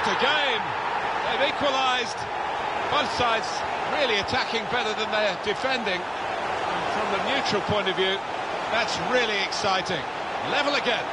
What a game! They've equalised. Both sides really attacking better than they're defending. And from the neutral point of view, that's really exciting. Level again.